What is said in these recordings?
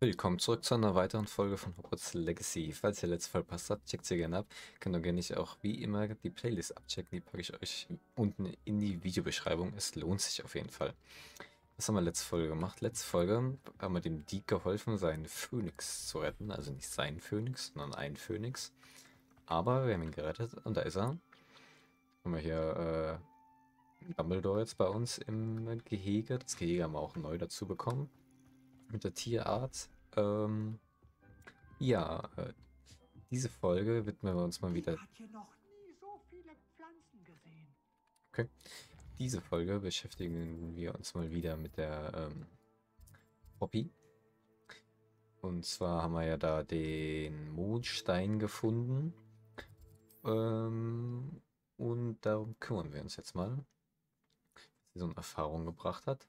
Willkommen zurück zu einer weiteren Folge von Hogwarts Legacy. Falls ihr letzte verpasst habt, checkt sie gerne ab. Könnt ihr gerne auch wie immer die Playlist abchecken. Die packe ich euch unten in die Videobeschreibung. Es lohnt sich auf jeden Fall. Was haben wir letzte Folge gemacht? Letzte Folge haben wir dem Diek geholfen, seinen Phönix zu retten. Also nicht seinen Phönix, sondern einen Phönix. Aber wir haben ihn gerettet und da ist er. Haben wir hier äh, Dumbledore jetzt bei uns im Gehege. Das Gehege haben wir auch neu dazu bekommen mit der Tierart. Ähm, ja, äh, diese Folge widmen wir uns mal wieder. Okay. Diese Folge beschäftigen wir uns mal wieder mit der ähm, Poppy. Und zwar haben wir ja da den Mondstein gefunden. Ähm, und darum kümmern wir uns jetzt mal. Was sie so eine Erfahrung gebracht hat.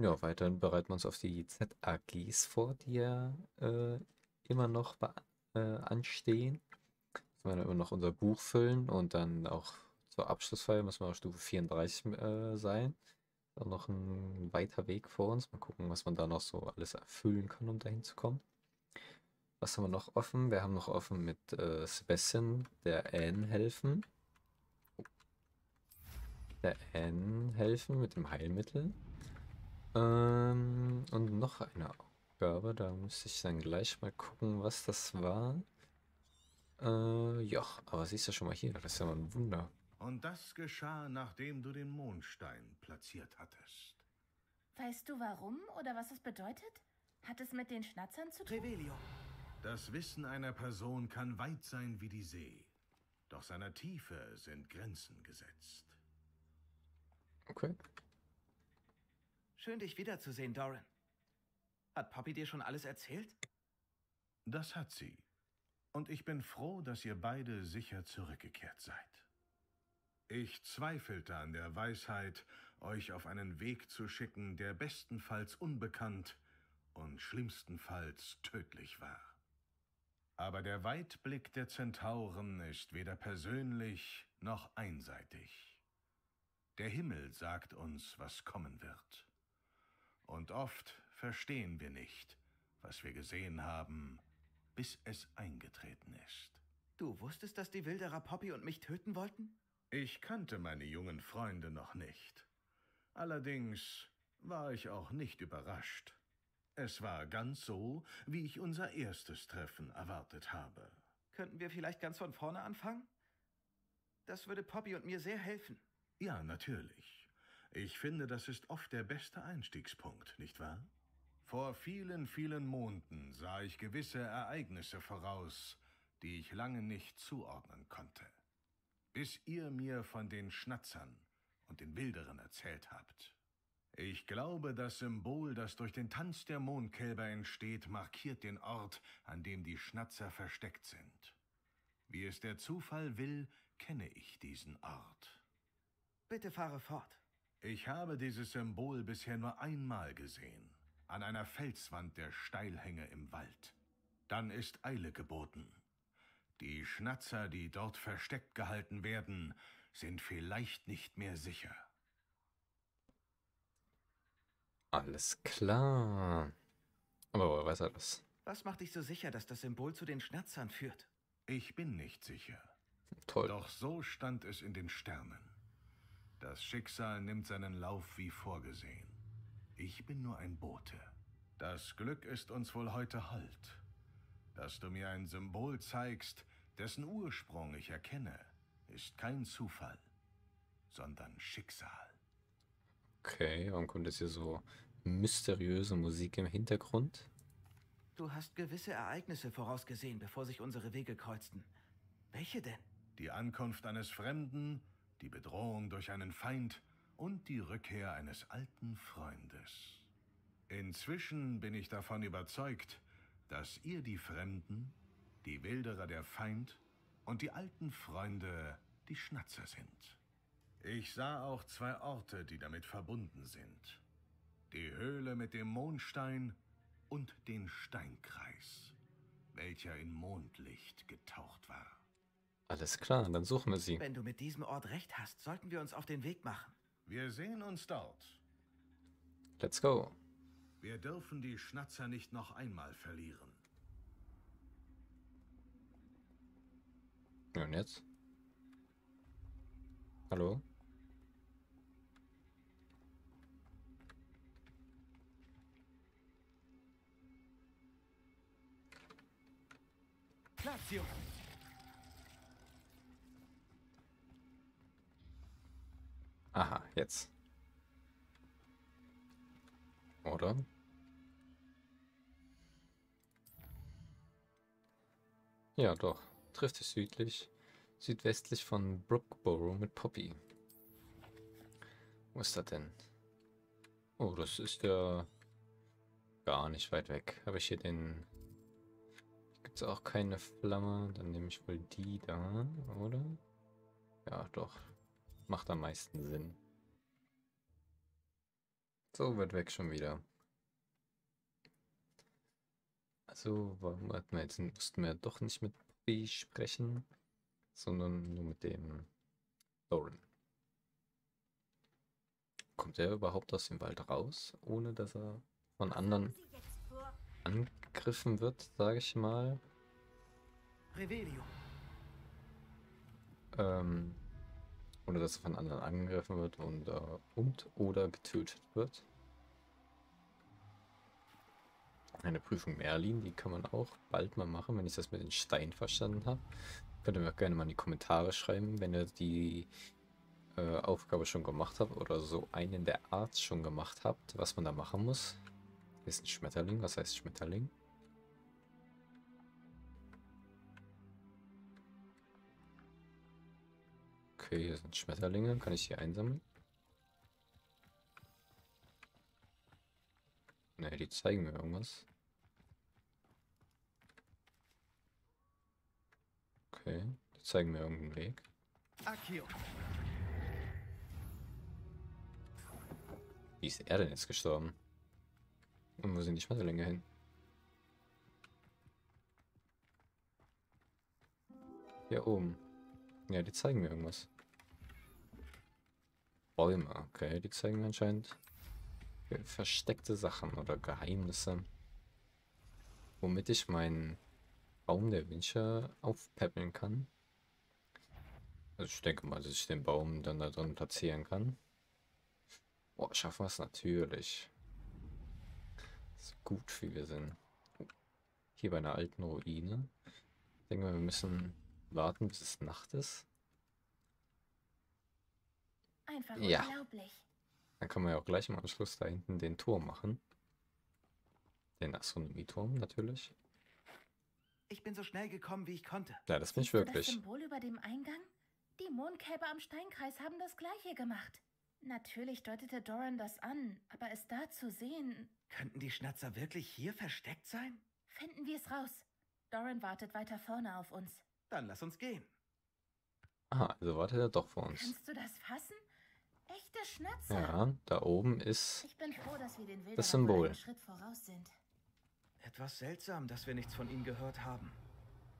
Ja, weiterhin bereiten wir uns auf die ZAGs vor, die ja äh, immer noch äh, anstehen. Müssen wir immer noch unser Buch füllen und dann auch zur Abschlussfeier müssen wir auf Stufe 34 äh, sein. Dann noch ein weiter Weg vor uns. Mal gucken, was man da noch so alles erfüllen kann, um dahin zu kommen. Was haben wir noch offen? Wir haben noch offen mit äh, Sebastian, der Anne helfen. Der Anne helfen mit dem Heilmittel. Ähm, und noch eine Aufgabe, da müsste ich dann gleich mal gucken, was das war. Äh, ja, aber siehst du schon mal hier, das ist ja mal ein Wunder. Und das geschah, nachdem du den Mondstein platziert hattest. Weißt du warum oder was es bedeutet? Hat es mit den Schnatzern zu tun? Revelio. Das Wissen einer Person kann weit sein wie die See. Doch seiner Tiefe sind Grenzen gesetzt. Okay. Schön, dich wiederzusehen, Doran. Hat Poppy dir schon alles erzählt? Das hat sie. Und ich bin froh, dass ihr beide sicher zurückgekehrt seid. Ich zweifelte an der Weisheit, euch auf einen Weg zu schicken, der bestenfalls unbekannt und schlimmstenfalls tödlich war. Aber der Weitblick der Zentauren ist weder persönlich noch einseitig. Der Himmel sagt uns, was kommen wird. Und oft verstehen wir nicht, was wir gesehen haben, bis es eingetreten ist. Du wusstest, dass die Wilderer Poppy und mich töten wollten? Ich kannte meine jungen Freunde noch nicht. Allerdings war ich auch nicht überrascht. Es war ganz so, wie ich unser erstes Treffen erwartet habe. Könnten wir vielleicht ganz von vorne anfangen? Das würde Poppy und mir sehr helfen. Ja, natürlich. Ich finde, das ist oft der beste Einstiegspunkt, nicht wahr? Vor vielen, vielen Monden sah ich gewisse Ereignisse voraus, die ich lange nicht zuordnen konnte. Bis ihr mir von den Schnatzern und den Wilderen erzählt habt. Ich glaube, das Symbol, das durch den Tanz der Mondkälber entsteht, markiert den Ort, an dem die Schnatzer versteckt sind. Wie es der Zufall will, kenne ich diesen Ort. Bitte fahre fort. Ich habe dieses Symbol bisher nur einmal gesehen, an einer Felswand der Steilhänge im Wald. Dann ist Eile geboten. Die Schnatzer, die dort versteckt gehalten werden, sind vielleicht nicht mehr sicher. Alles klar. Aber woher weiß er das? Was macht dich so sicher, dass das Symbol zu den Schnatzern führt? Ich bin nicht sicher. Toll. Doch so stand es in den Sternen. Das Schicksal nimmt seinen Lauf wie vorgesehen. Ich bin nur ein Bote. Das Glück ist uns wohl heute hold. Dass du mir ein Symbol zeigst, dessen Ursprung ich erkenne, ist kein Zufall, sondern Schicksal. Okay, warum kommt jetzt hier so mysteriöse Musik im Hintergrund? Du hast gewisse Ereignisse vorausgesehen, bevor sich unsere Wege kreuzten. Welche denn? Die Ankunft eines Fremden die Bedrohung durch einen Feind und die Rückkehr eines alten Freundes. Inzwischen bin ich davon überzeugt, dass ihr die Fremden, die Wilderer der Feind und die alten Freunde die Schnatzer sind. Ich sah auch zwei Orte, die damit verbunden sind. Die Höhle mit dem Mondstein und den Steinkreis, welcher in Mondlicht getaucht war. Alles klar, dann suchen wir sie. Wenn du mit diesem Ort recht hast, sollten wir uns auf den Weg machen. Wir sehen uns dort. Let's go. Wir dürfen die Schnatzer nicht noch einmal verlieren. Und jetzt? Hallo? Lazio! Aha, jetzt. Oder? Ja, doch. Trifft es südlich, südwestlich von Brookborough mit Poppy. Wo ist das denn? Oh, das ist ja gar nicht weit weg. Habe ich hier den... Gibt es auch keine Flamme? Dann nehme ich wohl die da, oder? Ja, doch. Macht am meisten Sinn. So weit weg schon wieder. Also, warum hatten wir jetzt, mussten wir doch nicht mit Poppy sprechen, sondern nur mit dem Doran. Kommt er überhaupt aus dem Wald raus, ohne dass er von anderen angegriffen wird, sage ich mal? Revelio. Ähm, ohne dass er von anderen angegriffen wird und, äh, und oder getötet wird. Eine Prüfung Merlin, die kann man auch bald mal machen, wenn ich das mit den Steinen verstanden habe. Könnt ihr mir auch gerne mal in die Kommentare schreiben, wenn ihr die äh, Aufgabe schon gemacht habt oder so einen der Art schon gemacht habt, was man da machen muss. Ist ein Schmetterling. Was heißt Schmetterling? Okay, hier sind Schmetterlinge. Kann ich die einsammeln? Ne, die zeigen mir irgendwas. Okay, die zeigen mir irgendeinen Weg. Wie ist er denn jetzt gestorben? Und wo sind die Schmetterlinge hin? Hier oben. Ja, die zeigen mir irgendwas. Bäume, okay, die zeigen anscheinend versteckte Sachen oder Geheimnisse. Womit ich meinen Baum der Wünsche aufpäppeln kann. Also ich denke mal, dass ich den Baum dann da drin platzieren kann. Boah, schaffen wir es natürlich. So gut wie wir sind. Hier bei einer alten Ruine. Ich denke mal, wir müssen warten, bis es Nacht ist. Einfach Ja. unglaublich. Dann kann man ja auch gleich im Anschluss da hinten den Turm machen. Den Astronomieturm natürlich. Ich bin so schnell gekommen, wie ich konnte. Ja, das bin ich du Das wirklich. Symbol über dem Eingang? Die Mondkälber am Steinkreis haben das gleiche gemacht. Natürlich deutete Doran das an, aber es da zu sehen, Könnten die Schnatzer wirklich hier versteckt sein? finden wir es raus. Doran wartet weiter vorne auf uns. Dann lass uns gehen. Aha, also wartet er doch vor uns. Kannst du das fassen? Echte Schnatzer. Ja, da oben ist... Ich bin froh, dass wir den Wildern Das Symbol. einen Schritt voraus sind. Etwas seltsam, dass wir nichts von ihnen gehört haben.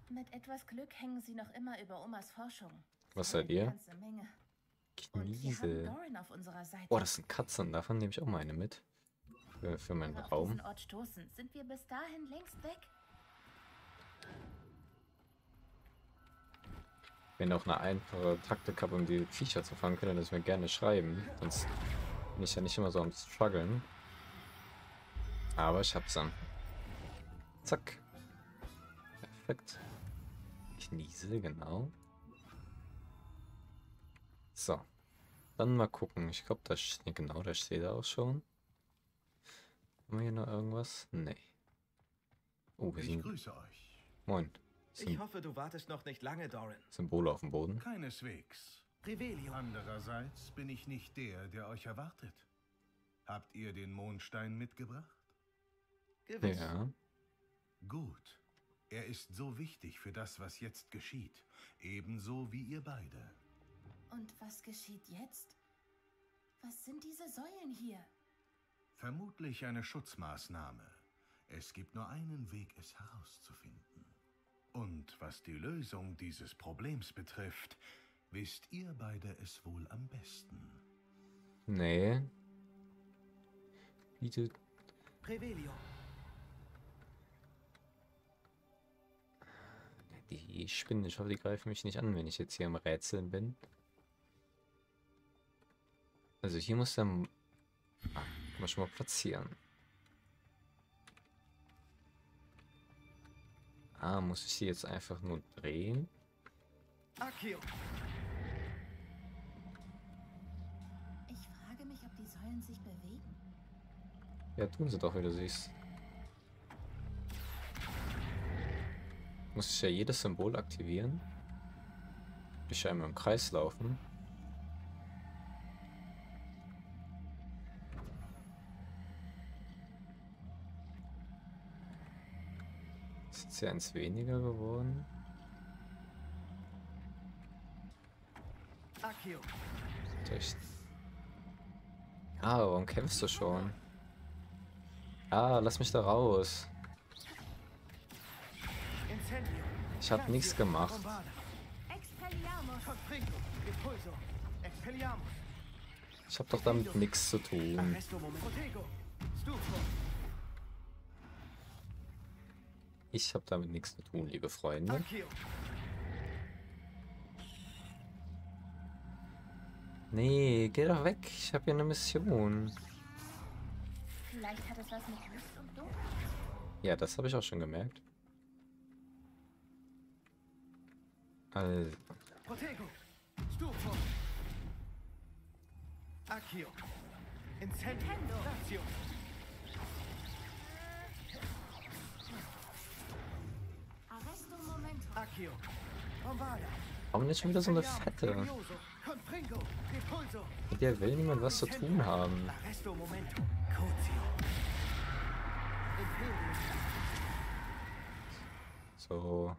Mit etwas Glück hängen sie noch immer über Omas Forschung. Was seid ihr? ganze Menge. Und wir haben Kniese. Doran auf unserer Seite. Oh, das sind Katzen. Davon nehme ich auch mal eine mit. Für, für meinen Wenn wir auf Raum. diesen Ort stoßen, sind wir bis dahin längst weg. Wenn ihr auch eine einfache Taktik habt, um die Viecher zu fangen, könnt ihr das mir gerne schreiben. Sonst bin ich ja nicht immer so am struggeln. Aber ich hab's dann. Zack. Perfekt. Ich niese, genau. So. Dann mal gucken. Ich glaube, da steht, genau, da steht er auch schon. Haben wir hier noch irgendwas? Nee. Oh, wir Ich sind... grüße euch. Moin. Ich hoffe, du wartest noch nicht lange, Doran. Symbole auf dem Boden. Keineswegs. Revelio. Andererseits bin ich nicht der, der euch erwartet. Habt ihr den Mondstein mitgebracht? Gewiss. Ja. Gut. Er ist so wichtig für das, was jetzt geschieht. Ebenso wie ihr beide. Und was geschieht jetzt? Was sind diese Säulen hier? Vermutlich eine Schutzmaßnahme. Es gibt nur einen Weg, es herauszufinden. Und was die Lösung dieses Problems betrifft, wisst ihr beide es wohl am besten. Nee. Bietet Revelio. Die Spinnen, ich hoffe, die greifen mich nicht an, wenn ich jetzt hier am Rätseln bin. Also hier muss der... M- Ah, kann man schon mal platzieren. Ah, muss ich die jetzt einfach nur drehen? Ich frage mich, ob die Säulen sich bewegen. Ja, tun sie doch, wie du siehst. Muss ich ja jedes Symbol aktivieren? Ich ja immer im Kreis laufen. Ist ja eins weniger geworden. Echt. Ja, warum kämpfst du schon? Ah, lass mich da raus. Ich hab nichts gemacht. Ich hab doch damit nichts zu tun. Ich hab damit nichts zu tun, liebe Freunde. Nee, geh doch weg. Ich habe hier eine Mission. Vielleicht hat es was mit Licht und. Ja, das habe ich auch schon gemerkt. Also, Protego. Stufo. Accio. Incendio. Nintendo. Warum nicht schon wieder so eine fette? Mit der will niemand was zu tun haben. So.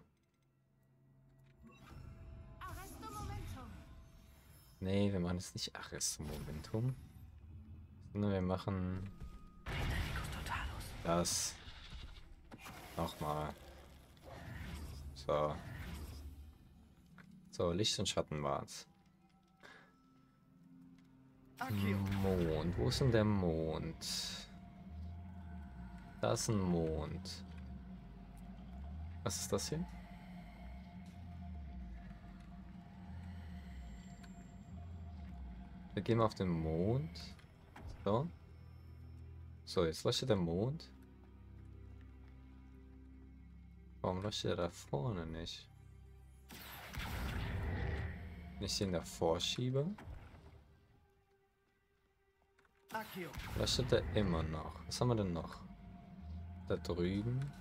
Nee, wir machen es nicht Arresto Momentum. Sondern wir machen das. Nochmal. So. So, Licht und Schatten war's. Mond. Wo ist denn der Mond? Da ist ein Mond. Was ist das hier? Wir gehen auf den Mond. So. So, jetzt leuchtet der Mond. Warum leuchtet er da vorne nicht? Wenn ich den davor schiebe, leuchtet er immer noch. Was haben wir denn noch? Da drüben.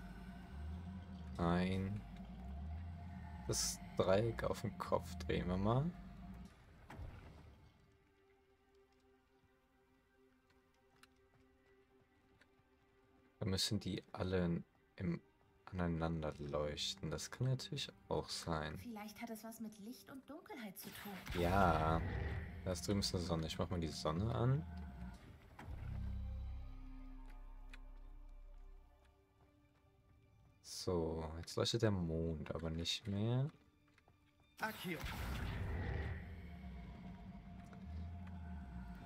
Ein. Das Dreieck auf dem Kopf drehen wir mal. Da müssen die alle im aneinander leuchten. Das kann natürlich auch sein. Vielleicht hat es was mit Licht und Dunkelheit zu tun. Ja, da ist drüben ist eine Sonne. Ich mach mal die Sonne an. So, jetzt leuchtet der Mond, aber nicht mehr.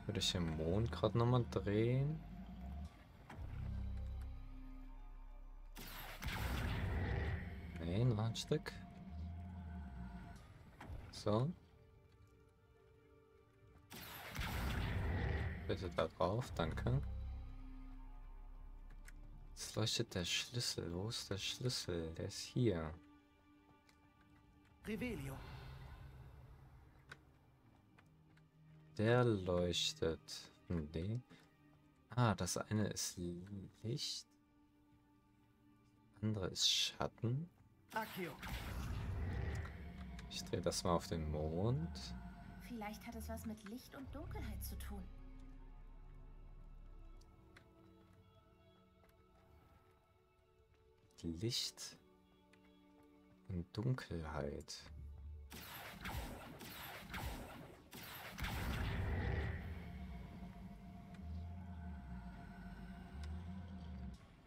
Würde ich den Mond gerade nochmal drehen? Nee, noch ein Stück. So. Bitte da drauf, danke. Jetzt leuchtet der Schlüssel. Wo ist der Schlüssel? Der ist hier. Revelio. Der leuchtet. Nee. Ah, das eine ist Licht. Andere ist Schatten. Ich drehe das mal auf den Mond. Vielleicht hat es was mit Licht und Dunkelheit zu tun. Licht und Dunkelheit.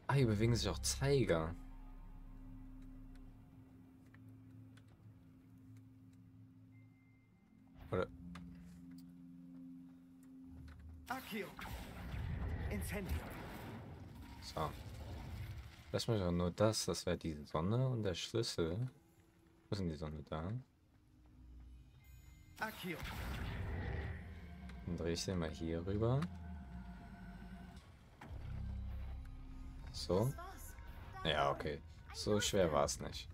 Ah, hier bewegen sich auch Zeiger. Lass mich doch nur das. Das wäre die Sonne und der Schlüssel. Wo ist denn die Sonne da? Akio. Dann drehe ich den mal hier rüber. So. Ja, okay. So schwer war es nicht.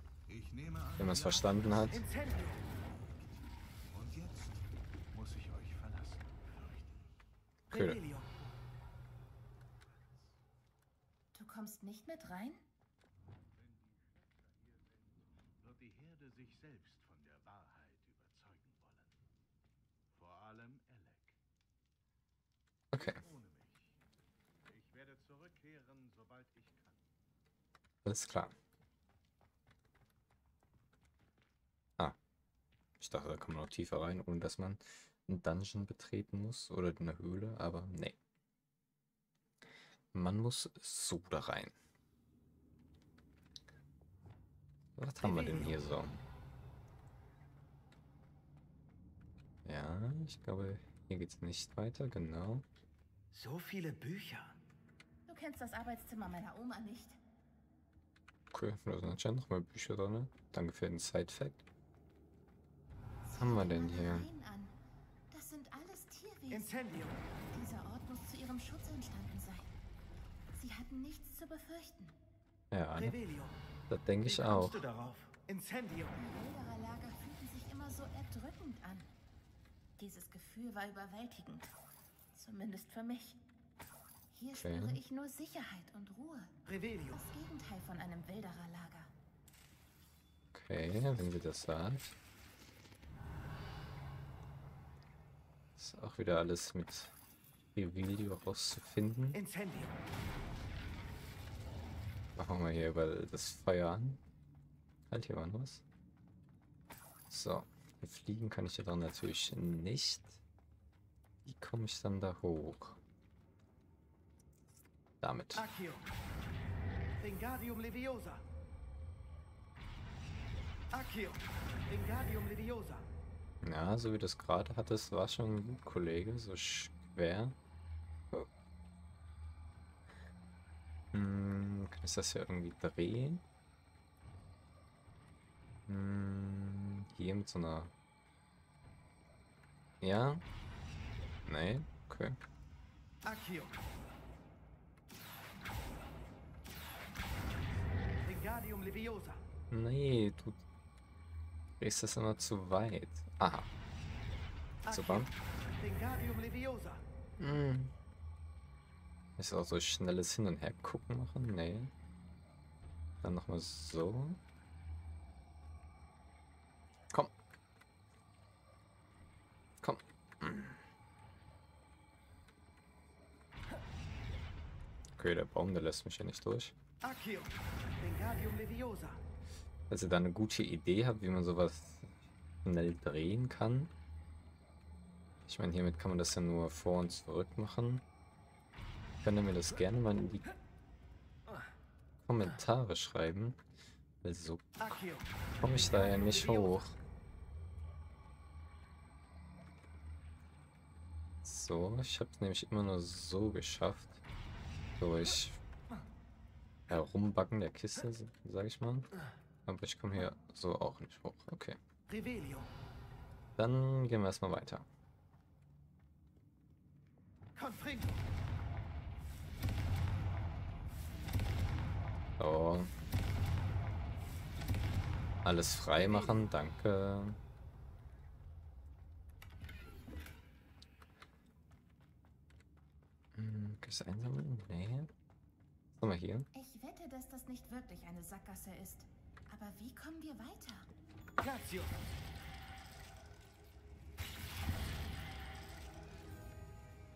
Wenn man es verstanden hat. Incendio. Und jetzt muss ich euch verlassen. Cool. Revelio. Du kommst nicht mit rein? Wird die Herde sich selbst von der Wahrheit überzeugen wollen. Vor allem Alec. Okay. Ohne mich. Ich werde zurückkehren, sobald ich kann. Alles klar. Ah. Ich dachte, da kann man noch tiefer rein, ohne dass man einen Dungeon betreten muss oder eine Höhle, aber nee. Man muss so da rein. Was haben wir denn hier so? Ja, ich glaube, hier geht's nicht weiter, genau. So viele Bücher. Du kennst das Arbeitszimmer meiner Oma nicht. Okay, da sind anscheinend noch mal Bücher drin. Danke für den Side-Fact. Was haben wir denn hier? Das sind alles Tierwesen. Incendio. Dieser Ort muss zu ihrem Schutz entstanden sein. Sie hatten nichts zu befürchten. Ja, ne? Revelio. das denke ich auch. du darauf? Incendio. Die Wilderer-Lager fühlten sich immer so erdrückend an. Dieses Gefühl war überwältigend. Zumindest für mich. Hier Okay. spüre ich nur Sicherheit und Ruhe. Revelio. Das Gegenteil von einem Wilderer-Lager. Okay, wenn sie das sagt. Ist auch wieder alles mit Revelio rauszufinden. Incendio. Machen wir hier über das Feuer an. Halt, hier noch was. So, fliegen kann ich ja dann natürlich nicht. Wie komme ich dann da hoch? Damit. Accio. Wingardium Leviosa. Accio. Wingardium Leviosa. Ja, so wie du es gerade hattest, war schon gut, Kollege. So schwer. Hm, kann ich das hier irgendwie drehen? Hm, hier mit so einer... Ja? Nee? Okay. Accio. Wingardium Leviosa. Nee, du drehst das immer zu weit. Aha. Super. Wingardium Leviosa. Hm. Ist auch so schnelles Hin- und Her gucken machen? Nee. Dann nochmal so. Komm. Komm. Okay, der Baum, der lässt mich ja nicht durch. Falls ihr da eine gute Idee habt, wie man sowas schnell drehen kann. Ich meine, hiermit kann man das ja nur vor und zurück machen. Könnt ihr mir das gerne mal in die Kommentare schreiben. Weil so komme ich da ja nicht hoch. So, ich habe es nämlich immer nur so geschafft. Durch Herumbacken der Kiste, sage ich mal. Aber ich komme hier so auch nicht hoch. Okay. Dann gehen wir erstmal weiter. Confringo. So. Alles frei machen, danke. Hm, einsammeln? Nee. Guck mal hier. Ich wette, dass das nicht wirklich eine Sackgasse ist. Aber wie kommen wir weiter? Glacio.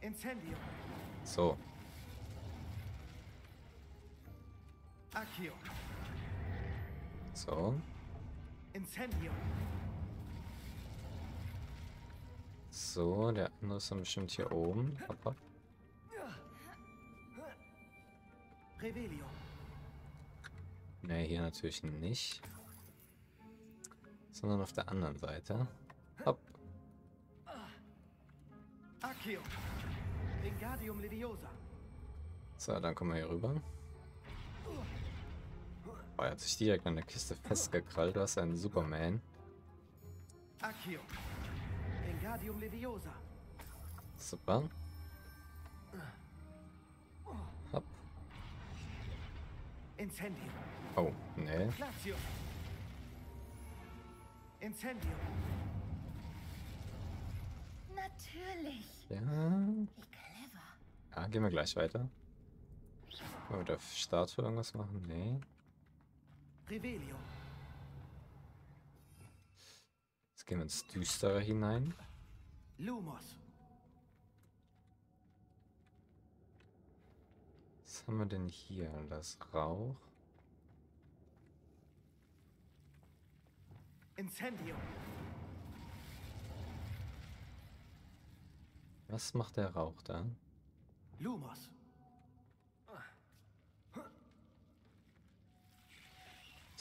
Incendio. So. Accio. So. Incendio. So, der andere ist dann bestimmt hier oben. Hopp. Revelio. Nee, hier natürlich nicht. Sondern auf der anderen Seite. Hopp. Accio. Wingardium Leviosa. So, dann kommen wir hier rüber. Oh, er hat sich direkt an der Kiste festgekrallt. Du hast einen Superman. Accio. Wingardium Leviosa. Super. Hopp. Incendio. Oh, nee. Incendio. Natürlich. Ja. Wie clever. Ja, gehen wir gleich weiter. Wollen wir der Statue irgendwas machen? Nee. Revelio. Jetzt gehen wir ins Düstere hinein. Lumos. Was haben wir denn hier? Das Rauch. Incendio. Was macht der Rauch da? Lumos.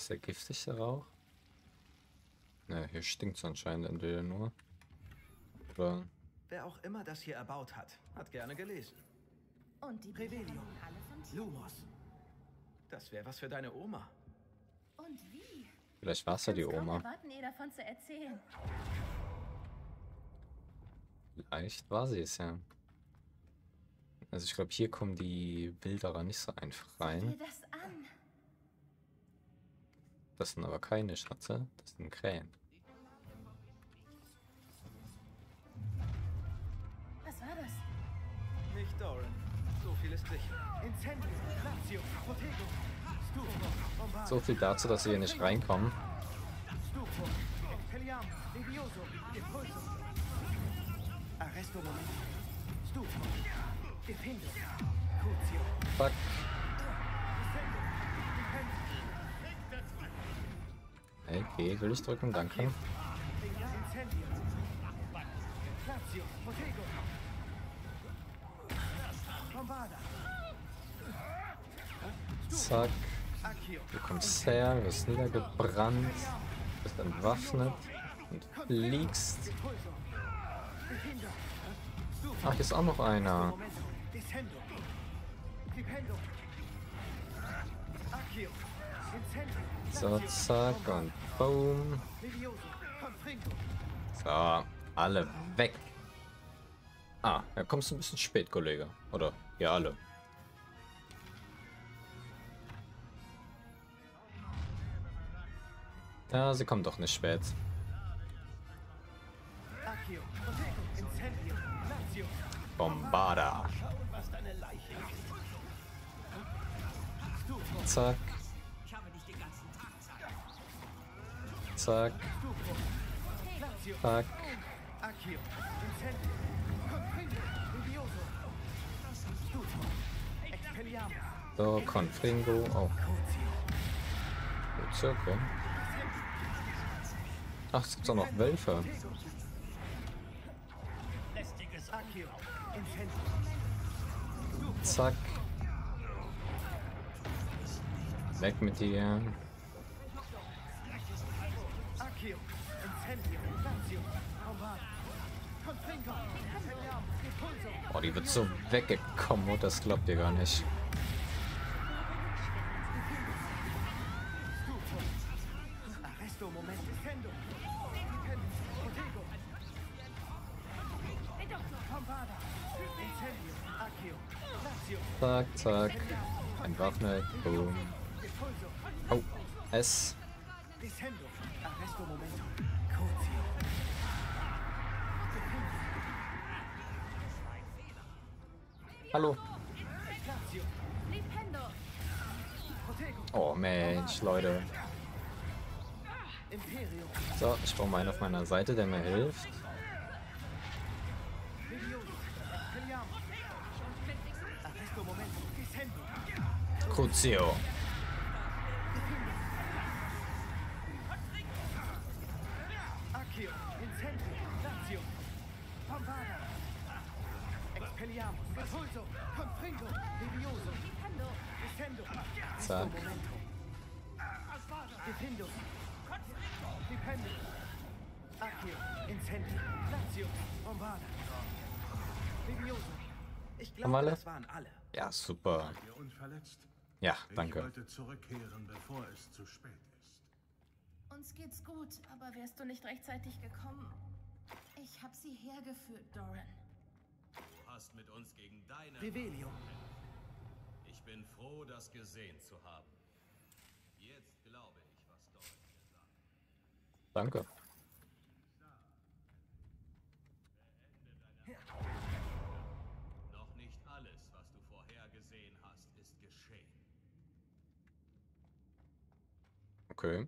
Ist der giftig, der Rauch? Ne, hier stinkt es anscheinend entweder nur. Oder. Wer auch immer das hier erbaut hat, hat gerne gelesen. Und die Revelio. Lumos. Das wäre was für deine Oma. Und wie? Vielleicht war es ja die Oma. erwarten, ihr davon zu erzählen. Vielleicht war sie es ja. Also ich glaube, hier kommen die Wilderer nicht so einfach rein. dir das an. Das sind aber keine Schatze, das sind Krähen. Was war das? Nicht Doran. So viel ist sicher. Incendio. Glacio. Protego. Stufo. Bombard. So viel dazu, dass sie hier nicht reinkommen. Stufo. Expelliarmus. Levioso. Impulso. Arresto Momento. Stufo. Defindo. Crucio. Fuck. Descendo. Defendo. Okay, will ich drücken, danke. Zack. Du kommst her, wirst niedergebrannt, bist entwaffnet und fliegst. Ach, hier ist auch noch einer. So, zack und boom. So, alle weg. Ah, da kommst du ein bisschen spät, Kollege. Oder ihr alle. Ja, sie kommt doch nicht spät. Bombarda. Zack. Zack, zack. So, Confringo. Crucio. gut. Ach, es gibt auch noch Wölfe. Zack. Weg mit dir. Incendio. Expelliarmus. Impulso. Oh, die wird so weggekommen, oh, das glaubt ihr gar nicht. Incendio. Zack, zack. Entwaffnet. Boom. Oh, S. Descendo. Arresto Momento. Hallo. Glacio. Nintendo. Protego. Oh, Mensch, Leute. So, ich brauche mal einen auf meiner Seite, der mir hilft. Crucio. Impulso. Confringo. Levioso. Descendo. Zack. Defendo. Dependo. Accio. Incendio. Glacio. Bombarda. Levioso. Ich glaube, alle? das waren alle. Ja, super. Ja, Ich danke. wollte zurückkehren, bevor es zu spät ist. Uns geht's gut, aber wärst du nicht rechtzeitig gekommen? Ich hab sie hergeführt, Doran. Hast mit uns gegen deine... Revelio. Ich bin froh, das gesehen zu haben. Jetzt glaube ich, was Doran dir sagt. Danke. Noch nicht alles, was du vorhergesehen hast, ist geschehen. Okay.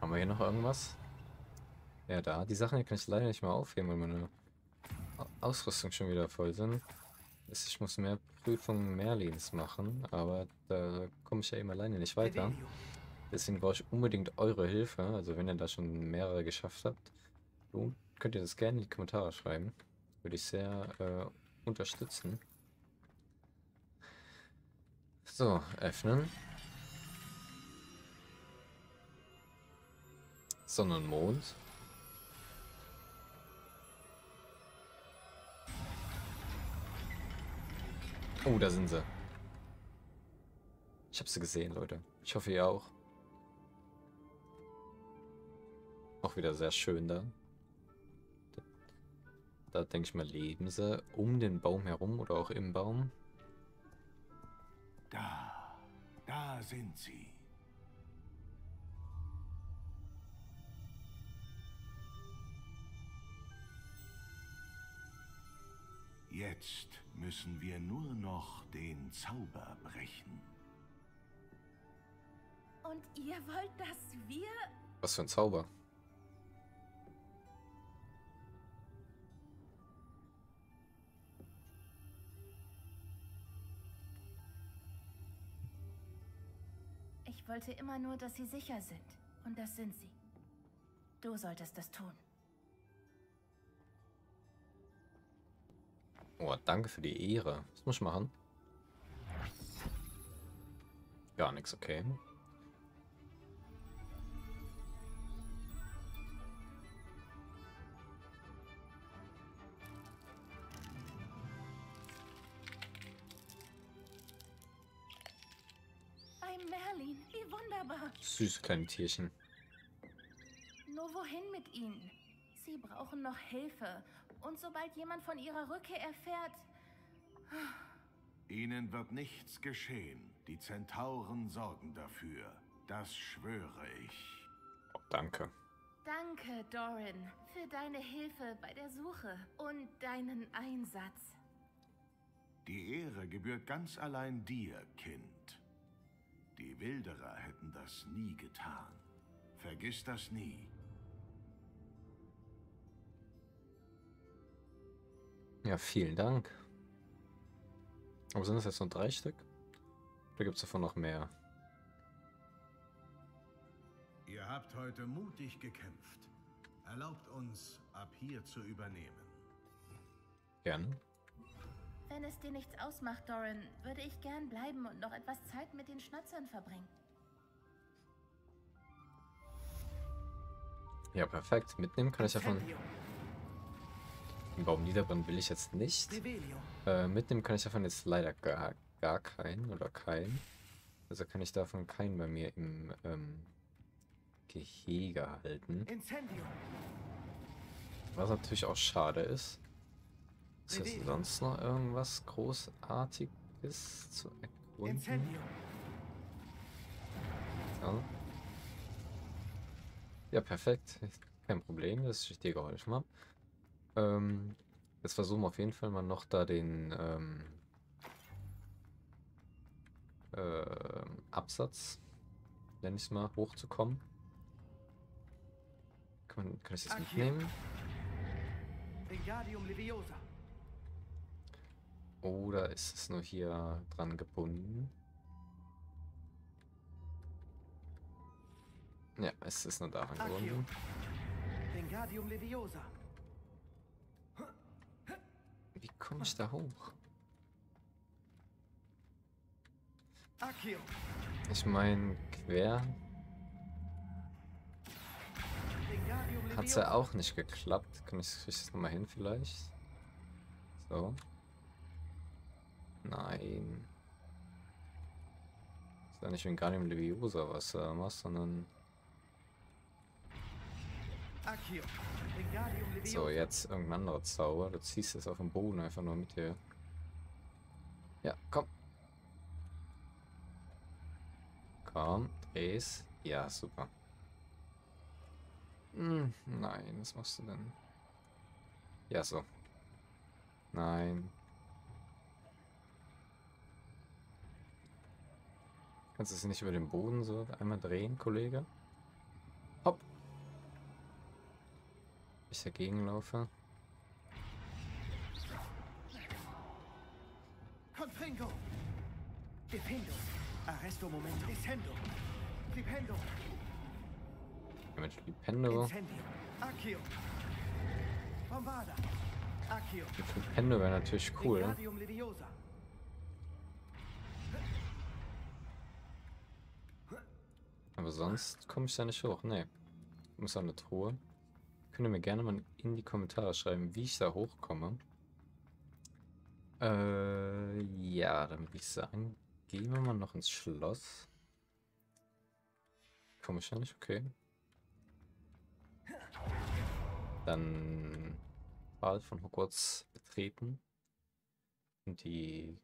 Haben wir hier noch irgendwas? Ja, da. Die Sachen hier kann ich leider nicht mehr aufheben, weil meine Ausrüstung schon wieder voll sind. Ich muss mehr Prüfungen Merlins machen, aber da komme ich ja eben alleine nicht weiter. Deswegen brauche ich unbedingt eure Hilfe. Also wenn ihr da schon mehrere geschafft habt, könnt ihr das gerne in die Kommentare schreiben. Würde ich sehr äh, unterstützen. So, öffnen. Sonne und Mond. Oh, da sind sie. Ich habe sie gesehen, Leute. Ich hoffe, ihr auch. Auch wieder sehr schön da. Da, denke ich mal, leben sie um den Baum herum oder auch im Baum. Da, da sind sie. Jetzt müssen wir nur noch den Zauber brechen. Und ihr wollt, dass wir... Was für ein Zauber. Ich wollte immer nur, dass sie sicher sind. Und das sind sie. Du solltest das tun. Oh, danke für die Ehre. Was muss ich machen? Gar nichts, okay. Merlin, wie wunderbar. Süße kleine Tierchen. Nur wohin mit ihnen? Sie brauchen noch Hilfe. Und sobald jemand von ihrer Rückkehr erfährt... Ihnen wird nichts geschehen. Die Zentauren sorgen dafür. Das schwöre ich. Oh, danke. Danke, Doran, für deine Hilfe bei der Suche und deinen Einsatz. Die Ehre gebührt ganz allein dir, Kind. Die Wilderer hätten das nie getan. Vergiss das nie. Ja, vielen Dank. Aber sind das jetzt nur drei Stück? Oder gibt es davon noch mehr? Ihr habt heute mutig gekämpft. Erlaubt uns, ab hier zu übernehmen. Gerne. Wenn es dir nichts ausmacht, Doran, würde ich gern bleiben und noch etwas Zeit mit den Schnatzern verbringen. Ja, perfekt. Mitnehmen kann ich davon. Den Baum niederbrennen will ich jetzt nicht. Äh, mitnehmen kann ich davon jetzt leider gar, gar keinen oder keinen. Also kann ich davon keinen bei mir im ähm, Gehege halten. Was natürlich auch schade ist. Ist jetzt sonst noch irgendwas Großartiges zu erkunden? Ja. ja, perfekt. Kein Problem, dass ich dir geholfen habe. Ähm, jetzt versuchen wir auf jeden Fall mal noch da den ähm, ähm, Absatz, nenne ich es mal, hochzukommen. Kann, man, kann ich das mitnehmen? Oder ist es nur hier dran gebunden? Ja, es ist nur daran gebunden. Wingardium Leviosa. Wie komme ich da hoch? Ich meine, quer hat es ja auch nicht geklappt. Kann ich, das nochmal hin vielleicht? So. Nein. ja nicht Wingardium Leviosa, was du da sondern... So, jetzt irgendein anderer Zauber. Du ziehst es auf dem Boden einfach nur mit dir. Ja, komm. Komm, dreh's. Ja, super. Hm, nein, was machst du denn? Ja, so. Nein. Kannst du es nicht über den Boden so einmal drehen, Kollege? Ich dagegen laufe. Confringo. Defendo. Arresto momento. Descendo. Mit Flipendo. Incendio. Accio. Bombada. Accio. Mit Flipendo wäre natürlich cool. Aber sonst komme ich da nicht hoch. Nee. Muss an eine Truhe. Könnt ihr mir gerne mal in die Kommentare schreiben, wie ich da hochkomme. Äh, ja, dann würde ich sagen, gehen wir mal noch ins Schloss. Komme ich ja nicht, okay. Dann Wahl von Hogwarts betreten. Und die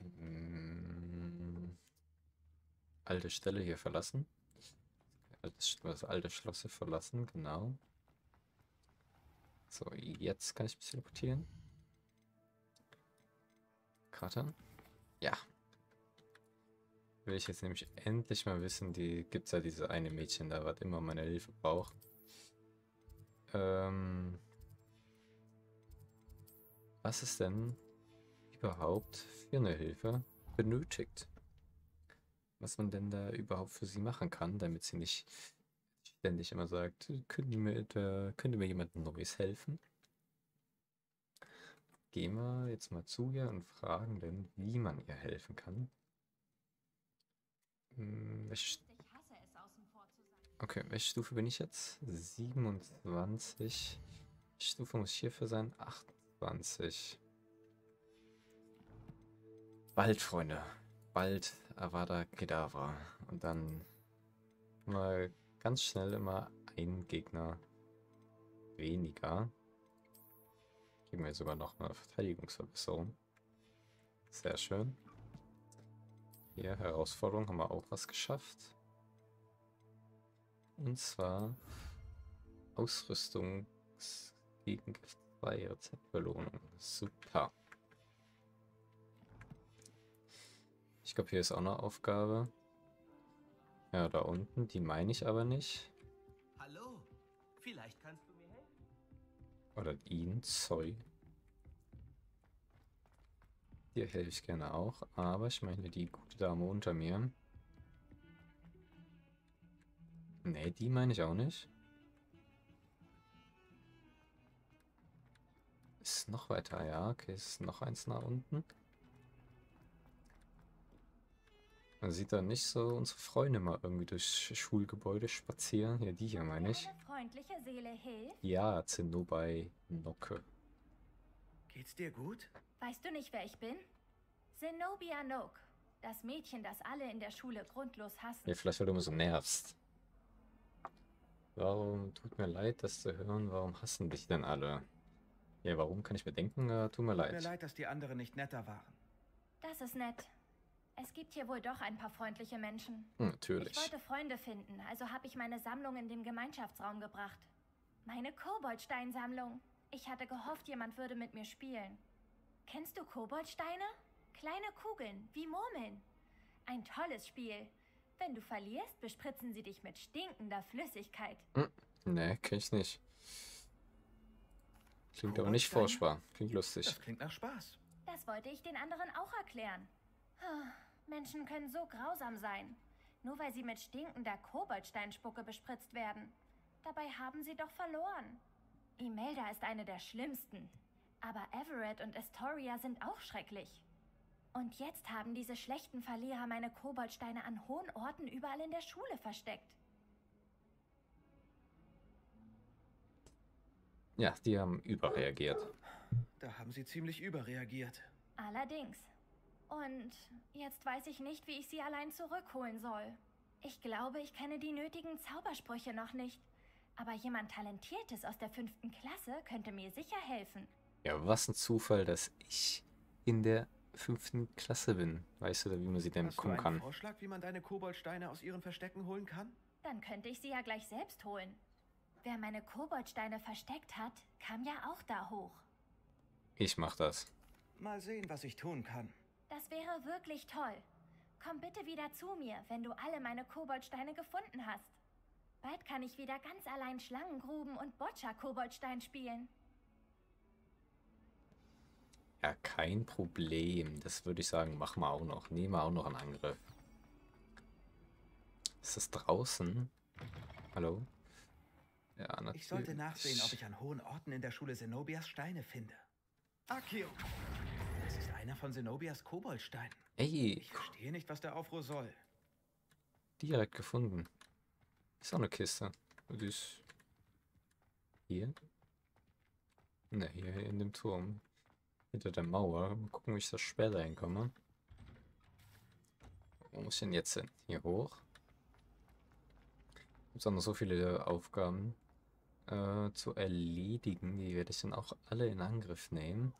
mm, alte Stelle hier verlassen. Das, das alte Schloss verlassen, genau. So, jetzt kann ich mich teleportieren. Karte. Ja. Will ich jetzt nämlich endlich mal wissen, die gibt's ja diese eine Mädchen da, was immer meine Hilfe braucht. Ähm, was ist denn überhaupt für eine Hilfe benötigt? Was man denn da überhaupt für sie machen kann, damit sie nicht ständig immer sagt, könnte mir, etwa, könnte mir jemand Neues helfen? Gehen wir jetzt mal zu ihr und fragen denn, wie man ihr helfen kann. Hm, okay, welche Stufe bin ich jetzt? 27. Welche Stufe muss ich hierfür sein? 28. Bald, Freunde. Bald Avada Kedavra. Und dann mal ganz schnell immer ein Gegner weniger. Geben wir sogar noch eine Verteidigungsverbesserung. Sehr schön. Hier, Herausforderung, haben wir auch was geschafft. Und zwar Ausrüstung gegen Gift 2 Rezeptbelohnung. Super. Ich glaube, hier ist auch eine Aufgabe. Ja, da unten. Die meine ich aber nicht. Hallo, vielleicht kannst du mir helfen. Oder ihn, sorry. Dir helfe ich gerne auch, aber ich meine die gute Dame unter mir. Ne, die meine ich auch nicht. Ist noch weiter, ja, okay, ist noch eins nach unten. Man sieht da nicht so unsere Freunde mal irgendwie durchs Schulgebäude spazieren. Ja, die hier meine ich. Eine freundliche Seele hilft. Ja, Zinnobai Nocke. Geht's dir gut? Weißt du nicht, wer ich bin? Zenobia Nook. Das Mädchen, das alle in der Schule grundlos hassen. Ja, vielleicht weil du immer so nervst. Warum tut mir leid, das zu hören? Warum hassen dich denn alle? Ja, warum kann ich mir denken? Äh, tut mir Tut mir leid. leid, dass die anderen nicht netter waren. Das ist nett. Es gibt hier wohl doch ein paar freundliche Menschen. Hm, Ich natürlich. wollte Freunde finden, also habe ich meine Sammlung in den Gemeinschaftsraum gebracht. Meine Koboldsteinsammlung. Ich hatte gehofft, jemand würde mit mir spielen. Kennst du Koboldsteine? Kleine Kugeln, wie Murmeln. Ein tolles Spiel. Wenn du verlierst, bespritzen sie dich mit stinkender Flüssigkeit. Nee, kenn ich nicht. Klingt aber nicht furchtbar. Klingt lustig. Das klingt nach Spaß. Das wollte ich den anderen auch erklären. Ah, Menschen können so grausam sein. Nur weil sie mit stinkender Koboldsteinspucke bespritzt werden. Dabei haben sie doch verloren. Imelda ist eine der schlimmsten. Aber Everett und Astoria sind auch schrecklich. Und jetzt haben diese schlechten Verlierer meine Koboldsteine an hohen Orten überall in der Schule versteckt. Ja, die haben überreagiert. Da haben sie ziemlich überreagiert. Allerdings. Und jetzt weiß ich nicht, wie ich sie allein zurückholen soll. Ich glaube, ich kenne die nötigen Zaubersprüche noch nicht. Aber jemand Talentiertes aus der fünften Klasse könnte mir sicher helfen. Ja, was ein Zufall, dass ich in der fünften Klasse bin. Weißt du, wie man sie denn Hast du gucken einen kann? Vorschlag, wie man deine Koboldsteine aus ihren Verstecken holen kann? Dann könnte ich sie ja gleich selbst holen. Wer meine Koboldsteine versteckt hat, kam ja auch da hoch. Ich mach das. Mal sehen, was ich tun kann. Das wäre wirklich toll. Komm bitte wieder zu mir, wenn du alle meine Koboldsteine gefunden hast. Bald kann ich wieder ganz allein Schlangengruben und Boccia-Koboldstein spielen. Ja, kein Problem. Das würde ich sagen, machen wir auch noch. Nehmen wir auch noch einen Angriff. Ist das draußen? Hallo? Ja, natürlich. Ich sollte nachsehen, ob ich an hohen Orten in der Schule Zenobias Steine finde. Akio! Das ist einer von Zenobias Koboldsteinen. Ey, Ich verstehe nicht, was der Aufruhr soll. direkt gefunden. Ist auch eine Kiste. Die ist hier. Ne, hier in dem Turm. Hinter der Mauer. Mal gucken, wie ich da später hinkomme. Wo muss ich denn jetzt hin? Hier hoch. Gibt auch noch so viele Aufgaben äh, zu erledigen. Die werde ich dann auch alle in Angriff nehmen.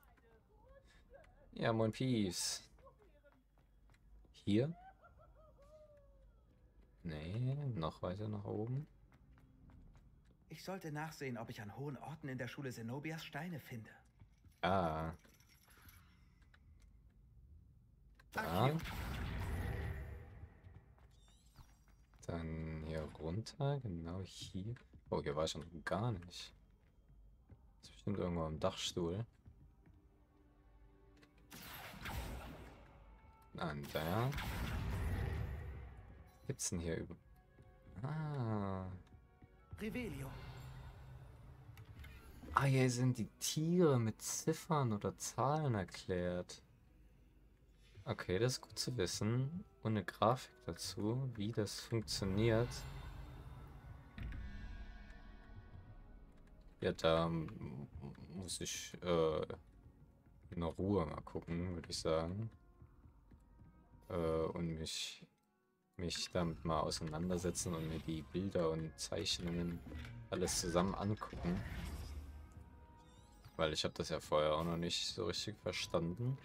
Ja, moin Peace. Hier? Nee, noch weiter nach oben. Ich sollte nachsehen, ob ich an hohen Orten in der Schule Zenobias Steine finde. Ah. Da. Dann hier runter, genau hier. Oh, hier war ich noch gar nicht. Das ist bestimmt irgendwo am Dachstuhl. Dann da. Gibt's denn hier über... Ah. Revelio. Ah, hier sind die Tiere mit Ziffern oder Zahlen erklärt. Okay, das ist gut zu wissen. Und eine Grafik dazu, wie das funktioniert. Ja, da muss ich äh, in Ruhe mal gucken, würde ich sagen. Äh, und mich, mich damit mal auseinandersetzen und mir die Bilder und Zeichnungen alles zusammen angucken. Weil ich habe das ja vorher auch noch nicht so richtig verstanden.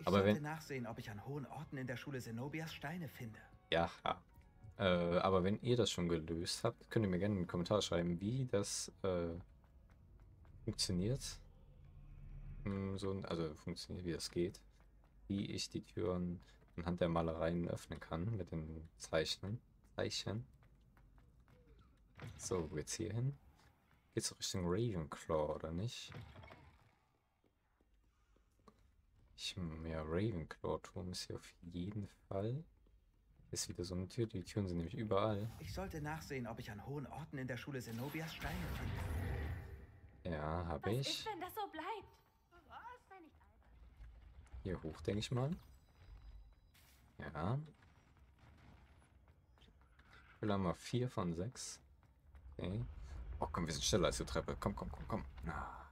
Ich Aber sollte wenn- nachsehen, ob ich an hohen Orten in der Schule Zenobias Steine finde. Ja. Äh, aber wenn ihr das schon gelöst habt, könnt ihr mir gerne in den Kommentar schreiben, wie das äh, funktioniert. Hm, so, also funktioniert, wie das geht. Wie ich die Türen anhand der Malereien öffnen kann mit den Zeichnen. Zeichen. So, wo geht's hier hin? Geht's so Richtung Ravenclaw, oder nicht? Ich, ja, Ravenclaw-Turm ist hier auf jeden Fall. Ist wieder so eine Tür. Die Türen sind nämlich überall. Ich sollte nachsehen, ob ich an hohen Orten in der Schule Zenobias Steine finde. Ja, habe Was ich. ist, wenn das so bleibt? Hier hoch, denke ich mal. Ja. Wir haben wir 4 von 6. Okay. Oh, komm, wir sind schneller als die Treppe. Komm, komm, komm, komm. Na.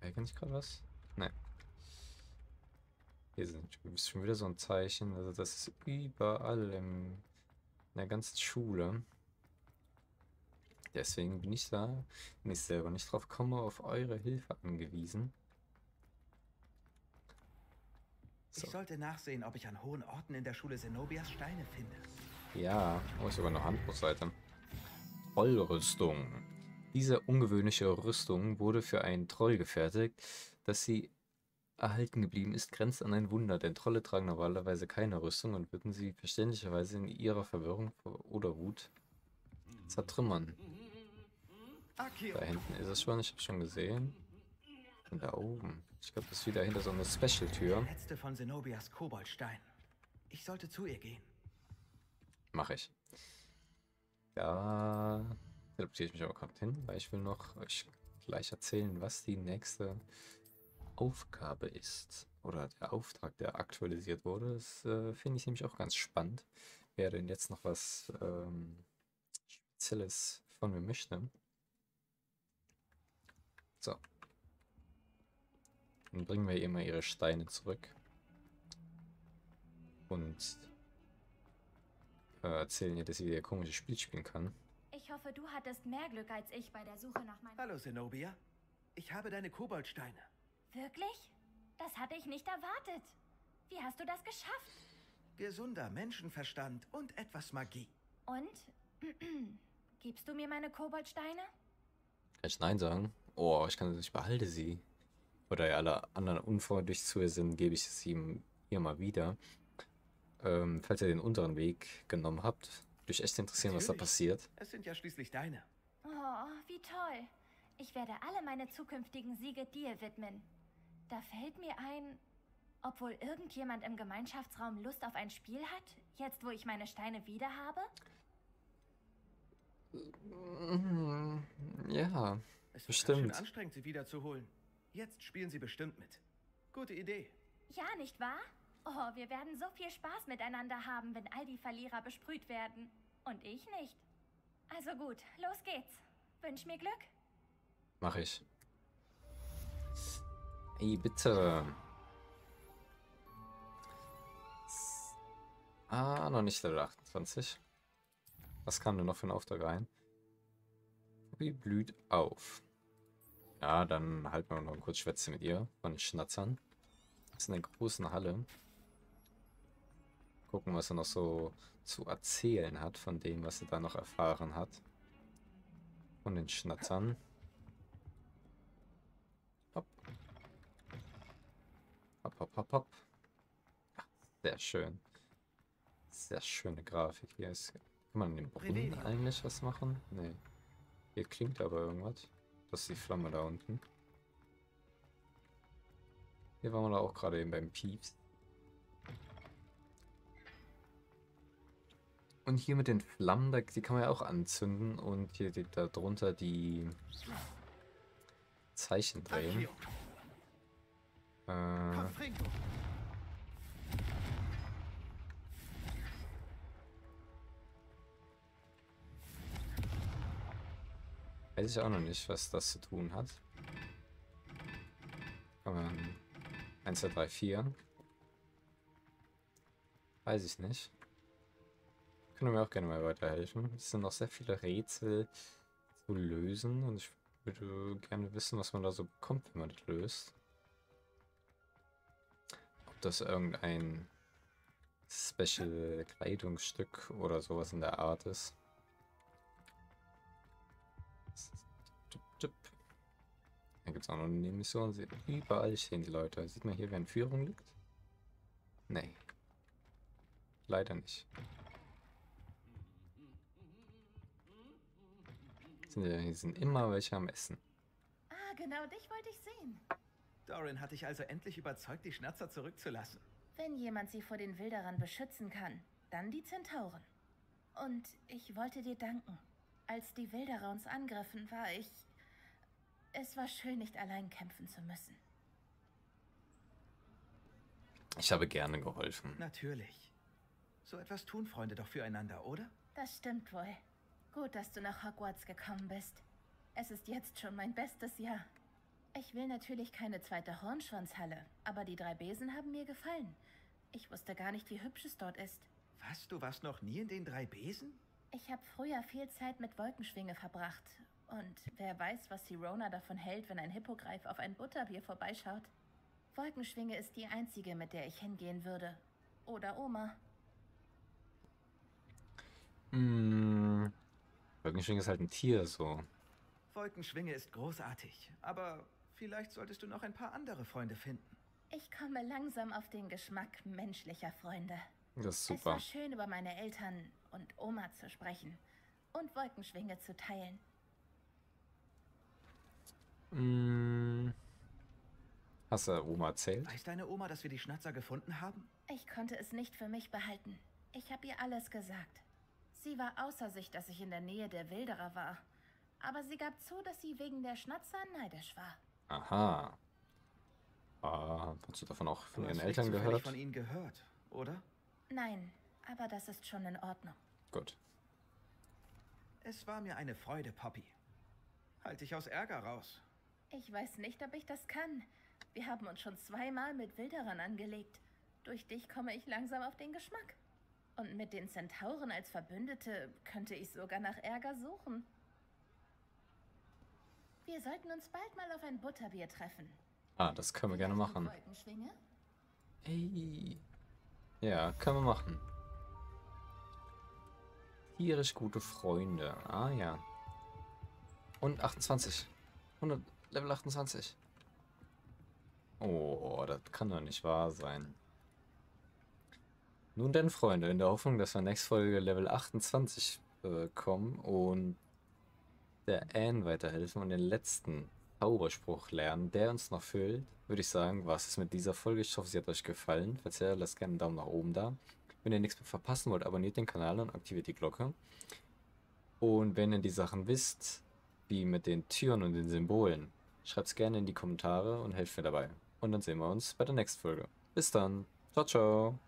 Hey, kann ich gerade was? Nein. Hier sind ist schon wieder so ein Zeichen. Also das ist überall im, in der ganzen Schule. Deswegen bin ich da, wenn ich selber nicht drauf komme, auf eure Hilfe angewiesen. So. Ich sollte nachsehen, ob ich an hohen Orten in der Schule Zenobias Steine finde. Ja, oh, ist sogar eine Handbuchseite. Trollrüstung. Diese ungewöhnliche Rüstung wurde für einen Troll gefertigt. Dass sie erhalten geblieben ist, grenzt an ein Wunder, denn Trolle tragen normalerweise keine Rüstung und würden sie verständlicherweise in ihrer Verwirrung oder Wut zertrümmern. Da hinten ist es schon, ich habe schon gesehen. Und da oben. Ich glaube, das ist wieder hinter so einer Special-Tür. Letzte von Zenobias Koboldstein. Ich sollte zu ihr gehen. Mache ich. Da teleportiere ich mich aber gerade hin, weil ich will noch euch gleich erzählen, was die nächste Aufgabe ist. Oder der Auftrag, der aktualisiert wurde. Das äh, finde ich nämlich auch ganz spannend. Wer denn jetzt noch was ähm, Spezielles von mir möchte. So. Dann bringen wir ihr mal ihre Steine zurück. Und äh, erzählen ihr, dass sie ihr komisches Spiel spielen kann. Ich hoffe, du hattest mehr Glück als ich bei der Suche nach meinem... Hallo, Zenobia. Ich habe deine Koboldsteine. Wirklich? Das hatte ich nicht erwartet. Wie hast du das geschafft? Gesunder Menschenverstand und etwas Magie. Und? Gibst du mir meine Koboldsteine? Kann ich Nein sagen? Oh, ich kann ich behalte sie. Oder ja, alle anderen unfreundlich zu ihr sind, gebe ich es ihm ihr mal wieder. Ähm, falls ihr den unteren Weg genommen habt, würde mich echt interessieren, was da Natürlich. passiert. Es sind ja schließlich deine. Oh, wie toll. Ich werde alle meine zukünftigen Siege dir widmen. Da fällt mir ein, obwohl irgendjemand im Gemeinschaftsraum Lust auf ein Spiel hat, jetzt wo ich meine Steine wieder habe? Ja, Es Bestimmt. schön anstrengend, sie wiederzuholen. Jetzt spielen sie bestimmt mit. Gute Idee. Ja, nicht wahr? Oh, wir werden so viel Spaß miteinander haben, wenn all die Verlierer besprüht werden. Und ich nicht. Also gut, los geht's. Wünsch mir Glück. mache ich. Ey, bitte. Ah, noch nicht Level 28. Was kam denn noch für ein Auftrag rein? Wie blüht auf. Ja, dann halten wir noch kurz Schwätze mit ihr von den Schnatzern. Das ist in der großen Halle. Gucken, was er noch so zu erzählen hat von dem, was er da noch erfahren hat. Von den Schnatzern. Hopp. Hopp, hopp, hopp, hopp. Ah, Sehr schön. Sehr schöne Grafik hier. Ist, kann man in dem Brunnen eigentlich was machen? Nee. Hier klingt aber irgendwas. Das ist die Flamme da unten. Hier waren wir da auch gerade eben beim Pieps. Und hier mit den Flammen, da, die kann man ja auch anzünden und hier die, da drunter die Zeichen drehen. Äh, weiß ich auch noch nicht, was das zu tun hat. Man 1, 2, 3, 4. Weiß ich nicht. Können mir auch gerne mal weiterhelfen. Es sind noch sehr viele Rätsel zu lösen und ich würde gerne wissen, was man da so bekommt, wenn man das löst. Ob das irgendein Special Kleidungsstück oder sowas in der Art ist. Dann gibt es auch noch eine. Sie- Überall stehen die Leute. Sieht man hier, wer in Führung liegt? Nee. Leider nicht. Hier sind immer welche am Essen. Ah, genau dich wollte ich sehen. Doran hat dich also endlich überzeugt, die Schnatzer zurückzulassen. Wenn jemand sie vor den Wilderern beschützen kann, dann die Zentauren. Und ich wollte dir danken. Als die Wilderer uns angriffen, war ich... Es war schön, nicht allein kämpfen zu müssen. Ich habe gerne geholfen. Natürlich. So etwas tun Freunde doch füreinander, oder? Das stimmt wohl. Gut, dass du nach Hogwarts gekommen bist. Es ist jetzt schon mein bestes Jahr. Ich will natürlich keine zweite Hornschwanzhalle, aber die drei Besen haben mir gefallen. Ich wusste gar nicht, wie hübsch es dort ist. Was, du warst noch nie in den drei Besen? Ich habe früher viel Zeit mit Wolkenschwinge verbracht. Und wer weiß, was Sirona davon hält, wenn ein Hippogreif auf ein Butterbier vorbeischaut. Wolkenschwinge ist die einzige, mit der ich hingehen würde. Oder Oma. Hm. Wolkenschwing ist halt ein Tier, so. Wolkenschwinge ist großartig, aber vielleicht solltest du noch ein paar andere Freunde finden. Ich komme langsam auf den Geschmack menschlicher Freunde. Das ist Es super. war schön, über meine Eltern und Oma zu sprechen. Und Wolkenschwinge zu teilen. Hm. Hast du Oma erzählt? Weiß deine Oma, dass wir die Schnatzer gefunden haben? Ich konnte es nicht für mich behalten. Ich habe ihr alles gesagt. Sie war außer sich, dass ich in der Nähe der Wilderer war. Aber sie gab zu, dass sie wegen der Schnatzer neidisch war. Aha. Ah, hast du davon auch von Du ihren Eltern gehört? von ihnen gehört, oder? Nein, aber das ist schon in Ordnung. Gut. Es war mir eine Freude, Poppy. Halt dich aus Ärger raus. Ich weiß nicht, ob ich das kann. Wir haben uns schon zweimal mit Wilderern angelegt. Durch dich komme ich langsam auf den Geschmack. Und mit den Zentauren als Verbündete könnte ich sogar nach Ärger suchen. Wir sollten uns bald mal auf ein Butterbier treffen. Ah, das können wir gerne machen. Ey. Ja, können wir machen. Tierisch gute Freunde. Ah ja. Und 28. 100, Level 28. Oh, das kann doch nicht wahr sein. Nun denn, Freunde, in der Hoffnung, dass wir nächste Folge Level 28 bekommen und der Anne weiterhelfen und den letzten Zauberspruch lernen, der uns noch fehlt, würde ich sagen, war es mit dieser Folge. Ich hoffe, sie hat euch gefallen. Falls lasst gerne einen Daumen nach oben da. Wenn ihr nichts mehr verpassen wollt, abonniert den Kanal und aktiviert die Glocke. Und wenn ihr die Sachen wisst, wie mit den Türen und den Symbolen, schreibt es gerne in die Kommentare und helft mir dabei. Und dann sehen wir uns bei der nächsten Folge. Bis dann. Ciao, ciao.